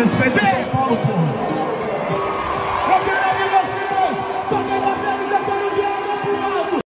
Respeite